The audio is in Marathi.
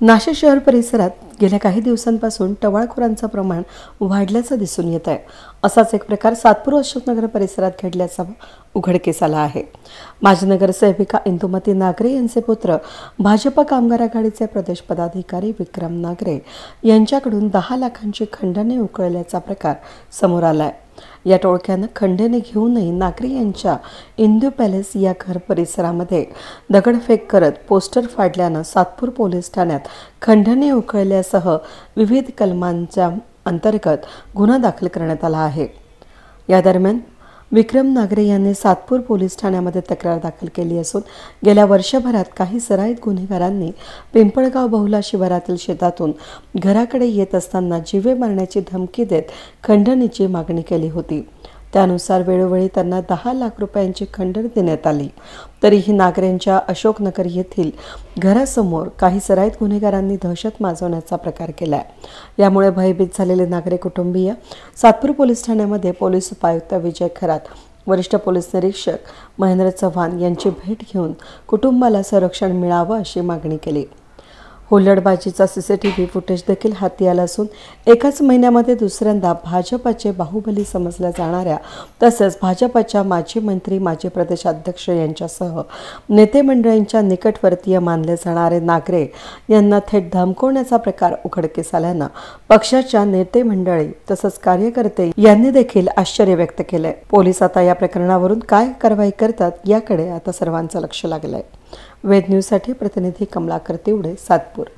नाशिक शहर परिसरात गेल्या काही दिवसांपासून टवाळखोरांचं प्रमाण वाढल्याचं दिसून येत आहे. असाच एक प्रकार सातपूर अशोकनगर परिसरात घडल्याचा उघडकीस आला आहे. माजी नगरसेविका इंदुमती नागरे यांचे पुत्र भाजप कामगार आघाडीचे प्रदेश पदाधिकारी विक्रम नागरे यांच्याकडून दहा लाखांची खंडने उकळल्याचा प्रकार समोर आला आहे या टोळक्यानं खंडने घेऊनही नागरी यांच्या इंदू पॅलेस या घर परिसरामध्ये दगडफेक करत पोस्टर फाडल्यानं सातपूर पोलीस ठाण्यात खंडणी उकळल्यासह विविध कलमांच्या अंतर्गत गुन्हा दाखल करण्यात आला आहे. या दरम्यान विक्रम नागरे यांनी सातपूर पोलीस ठाण्यामध्ये तक्रार दाखल केली असून गेल्या वर्षभरात काही सराईत गुन्हेगारांनी पिंपळगाव बहुला शिवारातील शेतातून घराकडे येत असताना जीवे मारण्याची धमकी देत खंडणीची मागणी केली होती. त्यानुसार वेळोवेळी त्यांना दहा लाख रुपयांची खंडण देण्यात आली. तरीही नागरेंच्या अशोकनगर येथील घरासमोर काही सराईत गुन्हेगारांनी दहशत माजवण्याचा प्रकार केलाय. यामुळे भयभीत झालेले नागरे कुटुंबीय सातपूर पोलीस ठाण्यामध्ये पोलीस उपायुक्त विजय खरात वरिष्ठ पोलीस निरीक्षक महेंद्र चव्हाण यांची भेट घेऊन कुटुंबाला संरक्षण मिळावं अशी मागणी केली. हुल्लडबाजीचा सीसीटीव्ही फुटेज देखील हाती आला असून एकाच महिन्यामध्ये दुसऱ्यांदा भाजपाचे बाहुबली समजल्या जाणाऱ्या तसंच भाजपाच्या माजी मंत्री माजी प्रदेशाध्यक्ष यांच्यासह नेते मंडळींच्या निकटवर्तीय मानले जाणारे नागरे यांना थेट धमकवण्याचा प्रकार उघडकीस आल्यानं पक्षाच्या नेते मंडळी तसंच कार्यकर्ते यांनी देखील आश्चर्य व्यक्त केलंय. पोलीस आता या प्रकरणावरून काय कारवाई करतात याकडे आता सर्वांचं लक्ष लागलंय. वेद न्यूजसाठी प्रतिनिधी कमलाकर तिवडे सातपूर